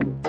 you